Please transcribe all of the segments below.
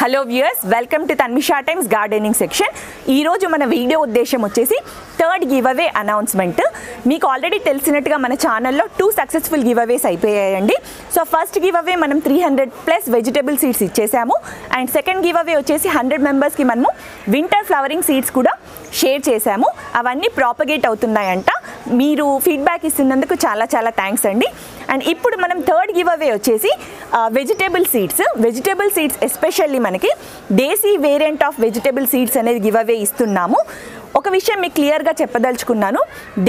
Hello viewers welcome to Tanmisha times gardening section ఈరోజు మన video ఉద్దేశం వచ్చేసి థర్డ్ గివ్ అవే అనౌన్స్మెంట్ మీకు ఆల్రెడీ తెలిసినట్టుగా మన ఛానల్లో టూ సక్సెస్ఫుల్ గివ్ అవేస్ అయిపోయాయండి. సో ఫస్ట్ గివ్ అవే మనం three hundred plus vegetable seeds ఇచ్చేసాము. And second give away వచ్చేసి హండ్రెడ్ మెంబర్స్కి మనము వింటర్ ఫ్లవరింగ్ సీడ్స్ కూడా షేర్ చేశాము అవన్నీ ప్రాపగేట్ అవుతున్నాయంట. మీరు ఫీడ్బ్యాక్ ఇస్తున్నందుకు చాలా చాలా థ్యాంక్స్ అండి. అండ్ ఇప్పుడు మనం థర్డ్ గివ్ అవే వచ్చేసి vegetable seeds vegetable seeds especially మనకి desi variant of vegetable seeds అనేది గివ్ అవే ఇస్తున్నాము. ఒక విషయం మీకు క్లియర్గా చెప్పదలుచుకున్నాను.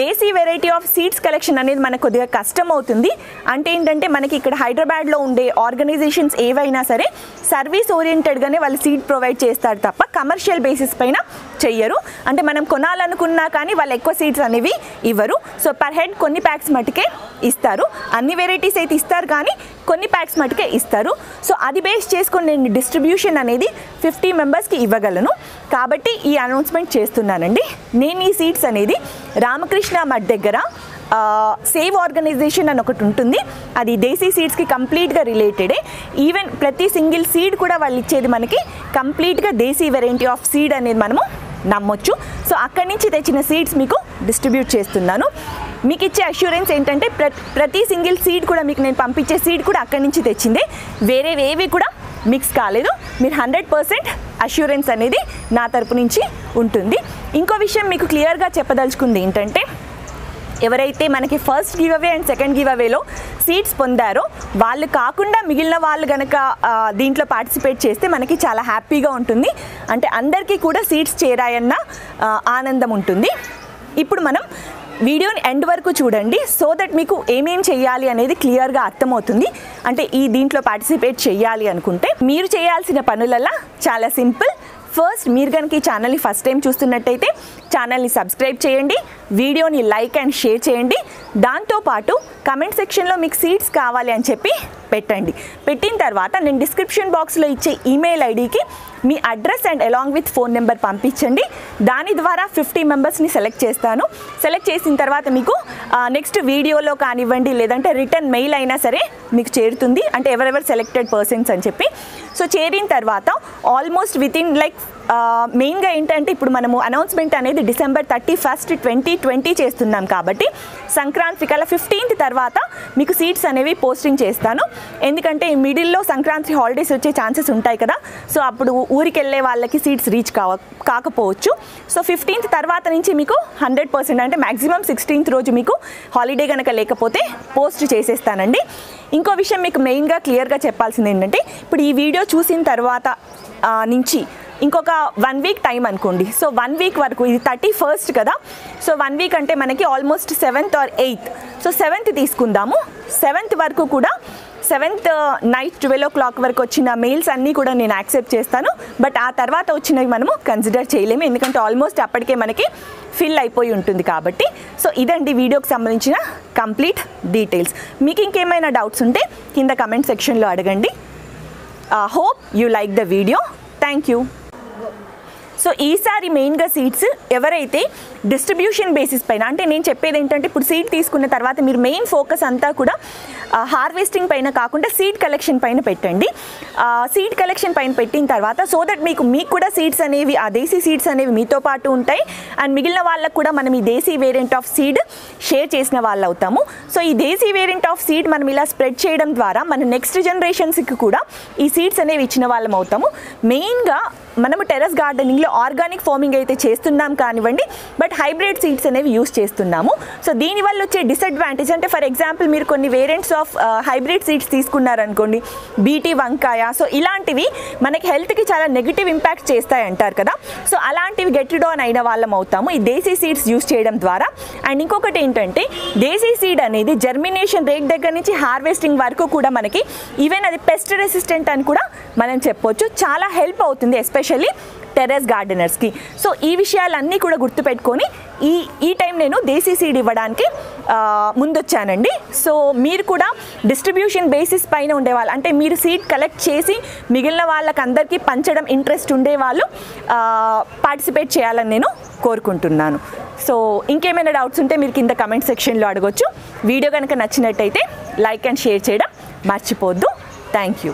Desi variety of seeds collection అనేది మనకు కొద్దిగా కష్టం అవుతుంది. అంటే ఏంటంటే మనకి ఇక్కడ హైదరాబాద్లో ఉండే ఆర్గనైజేషన్స్ ఏవైనా సరే సర్వీస్ ఓరియంటెడ్గానే వాళ్ళు సీడ్ ప్రొవైడ్ చేస్తారు తప్ప కమర్షియల్ బేసిస్ పైన చెయ్యరు. అంటే మనం కొనాలనుకున్నా కానీ వాళ్ళు ఎక్కువ సీడ్స్ అనేవి ఇవ్వరు. సో పర్ హెడ్ కొన్ని ప్యాక్స్ మటుకే ఇస్తారు. అన్ని వెరైటీస్ అయితే ఇస్తారు కానీ కొన్ని ప్యాక్స్ మటుకే ఇస్తారు. సో అది బేస్ చేసుకొని నేను డిస్ట్రిబ్యూషన్ అనేది ఫిఫ్టీ మెంబర్స్కి ఇవ్వగలను. కాబట్టి ఈ అనౌన్స్మెంట్ చేస్తున్నానండి. నేను ఈ సీడ్స్ అనేది రామకృష్ణ మఠ్ దగ్గర సేవ్ ఆర్గనైజేషన్ అని ఒకటి ఉంటుంది. అది దేశీ సీడ్స్కి కంప్లీట్గా రిలేటెడే ఈవెన్ ప్రతి సింగిల్ సీడ్ కూడా వాళ్ళు ఇచ్చేది మనకి కంప్లీట్గా దేశీ వెరైటీ ఆఫ్ సీడ్ అనేది మనము నమ్మొచ్చు. సో అక్కడి నుంచి తెచ్చిన సీడ్స్ మీకు డిస్ట్రిబ్యూట్ చేస్తున్నాను. మీకు ఇచ్చే అష్యూరెన్స్ ఏంటంటే ప్ర ప్రతి సింగిల్ సీడ్ కూడా మీకు నేను పంపించే సీడ్ కూడా అక్కడి నుంచి తెచ్చిందే. వేరేవేవి కూడా మిక్స్ కాలేదు. మీరు హండ్రెడ్ పర్సెంట్ అష్యూరెన్స్ అనేది నా తరపు నుంచి ఉంటుంది. ఇంకో విషయం మీకు క్లియర్గా చెప్పదలుచుకుంది ఏంటంటే ఎవరైతే మనకి first give away and second give అవేలో seats పొందారో వాళ్ళు కాకుండా మిగిలిన వాళ్ళు కనుక దీంట్లో పార్టిసిపేట్ చేస్తే మనకి చాలా హ్యాపీగా ఉంటుంది. అంటే అందరికీ కూడా సీట్స్ చేరాయన్న ఆనందం ఉంటుంది. ఇప్పుడు మనం వీడియోని ఎండ్ వరకు చూడండి సో దట్ మీకు ఏమేం చేయాలి అనేది క్లియర్గా అర్థమవుతుంది. అంటే ఈ దీంట్లో పార్టిసిపేట్ చేయాలి అనుకుంటే మీరు చేయాల్సిన పనులలా చాలా సింపుల్. ఫస్ట్ మీరు కనుక ఈ ఛానల్ని ఫస్ట్ టైం చూస్తున్నట్టయితే ఛానల్ని సబ్స్క్రైబ్ చేయండి వీడియోని లైక్ అండ్ షేర్ చేయండి. దాంతోపాటు కమెంట్ సెక్షన్లో మీకు సీట్స్ కావాలి అని చెప్పి పెట్టండి. పెట్టిన తర్వాత నేను డిస్క్రిప్షన్ బాక్స్లో ఇచ్చే ఈమెయిల్ ఐడికి మీ address and along with phone number పంపించండి. దాని ద్వారా ఫిఫ్టీ మెంబర్స్ని సెలెక్ట్ చేస్తాను. సెలెక్ట్ చేసిన తర్వాత మీకు నెక్స్ట్ వీడియోలో కానివ్వండి లేదంటే రిటర్న్ మెయిల్ అయినా సరే మీకు చేరుతుంది. అంటే ఎవరెవరు సెలెక్టెడ్ పర్సన్స్ అని చెప్పి. సో చేరిన తర్వాత ఆల్మోస్ట్ విత్ ఇన్ లైక్ మెయిన్గా ఏంటంటే ఇప్పుడు మనము అనౌన్స్మెంట్ అనేది December thirty first twenty twenty చేస్తున్నాం కాబట్టి సంక్రాంతి కల ఫిఫ్టీన్త్ తర్వాత మీకు సీట్స్ అనేవి పోస్టింగ్ చేస్తాను. ఎందుకంటే ఈ మిడిల్లో సంక్రాంతి హాలిడేస్ వచ్చే ఛాన్సెస్ ఉంటాయి కదా. సో అప్పుడు ఊరికి వెళ్ళే వాళ్ళకి సీట్స్ రీచ్ కావ కాకపోవచ్చు. సో ఫిఫ్టీన్త్ తర్వాత నుంచి మీకు హండ్రెడ్ పర్సెంట్ అంటే మ్యాక్సిమం సిక్స్టీన్త్ రోజు మీకు హాలిడే కనుక లేకపోతే పోస్ట్ చేసేస్తానండి. ఇంకో విషయం మీకు మెయిన్గా క్లియర్గా చెప్పాల్సింది ఏంటంటే ఇప్పుడు ఈ వీడియో చూసిన తర్వాత నుంచి ఇంకొక వన్ వీక్ టైం అనుకోండి. సో వన్ వీక్ వరకు ఇది థర్టీ ఫస్ట్ కదా. సో వన్ వీక్ అంటే మనకి almost seventh or eighth so seventh తీసుకుందాము. సెవెంత్ వరకు కూడా seventh night twelve o'clock వరకు వచ్చిన మెయిల్స్ అన్నీ కూడా నేను యాక్సెప్ట్ చేస్తాను. బట్ ఆ తర్వాత వచ్చినవి మనము కన్సిడర్ చేయలేము. ఎందుకంటే ఆల్మోస్ట్ అప్పటికే మనకి ఫిల్ అయిపోయి ఉంటుంది కాబట్టి. సో ఇదండి వీడియోకి సంబంధించిన కంప్లీట్ డీటెయిల్స్ మీకు ఇంకేమైనా డౌట్స్ ఉంటే కింద కమెంట్ సెక్షన్లో అడగండి. Hope you like the video thank you so ఈసారి మెయిన్గా సీట్స్ ఎవరైతే డిస్ట్రిబ్యూషన్ బేసిస్ పైన అంటే నేను చెప్పేది ఏంటంటే ఇప్పుడు సీట్ తీసుకున్న తర్వాత మీరు మెయిన్ ఫోకస్ అంతా కూడా హార్వెస్టింగ్ పైన కాకుండా సీడ్ కలెక్షన్ పైన పెట్టండి. సీడ్ కలెక్షన్ పైన పెట్టిన తర్వాత సో దట్ మీకు మీకు కూడా సీడ్స్ అనేవి ఆ దేశీ సీడ్స్ అనేవి మీతో పాటు ఉంటాయి. అండ్ మిగిలిన వాళ్ళకు కూడా మనం ఈ desi variant of seed share చేసిన వాళ్ళు అవుతాము. సో ఈ దేశీ వేరియంట్ ఆఫ్ సీడ్ మనం ఇలా స్ప్రెడ్ చేయడం ద్వారా మన నెక్స్ట్ జనరేషన్స్కి కూడా ఈ సీడ్స్ అనేవి ఇచ్చిన వాళ్ళం అవుతాము. మెయిన్గా మనము టెరస్ గార్డెనింగ్లో ఆర్గానిక్ ఫార్మింగ్ అయితే చేస్తున్నాం కానివ్వండి బట్ హైబ్రిడ్ సీడ్స్ అనేవి యూస్ చేస్తున్నాము. సో దీనివల్ల వచ్చే డిసడ్వాంటేజ్ అంటే ఫర్ ఎగ్జాంపుల్ మీరు కొన్ని వేరియంట్స్ ఆఫ్ హైబ్రిడ్ సీడ్స్ తీసుకున్నారనుకోండి బీటీ వంకాయ సో ఇలాంటివి మనకి హెల్త్కి చాలా నెగిటివ్ ఇంపాక్ట్ చేస్తాయి అంటారు కదా. సో అలాంటివి గెట్ ఆన్ అయిన వాళ్ళం అవుతాము ఈ దేశీ సీడ్స్ యూస్ చేయడం ద్వారా. అండ్ ఇంకొకటి ఏంటంటే దేశీ సీడ్ అనేది జర్మినేషన్ రేట్ దగ్గర నుంచి హార్వెస్టింగ్ వరకు కూడా మనకి ఈవెన్ అది పెస్ట్ రెసిస్టెంట్ అని కూడా మనం చెప్పొచ్చు చాలా హెల్ప్ అవుతుంది ఎస్పెషల్ ఎస్పెషల్లీ టెర్రస్ గార్డెనర్స్కి. సో ఈ విషయాలన్నీ కూడా గుర్తుపెట్టుకొని ఈ ఈ టైం నేను దేశీ సీడ్ ఇవ్వడానికి ముందొచ్చానండి. సో మీరు కూడా డిస్ట్రిబ్యూషన్ బేసిస్ పైన ఉండేవాళ్ళు అంటే మీరు సీడ్ కలెక్ట్ చేసి మిగిలిన వాళ్ళకి అందరికీ పంచడం ఇంట్రెస్ట్ ఉండేవాళ్ళు పార్టిసిపేట్ చేయాలని నేను కోరుకుంటున్నాను. సో ఇంకేమైనా డౌట్స్ ఉంటే మీరు కింద కమెంట్ సెక్షన్లో అడగొచ్చు. వీడియో కనుక నచ్చినట్టయితే లైక్ అండ్ షేర్ చేయడం మర్చిపోద్దు. Thank you.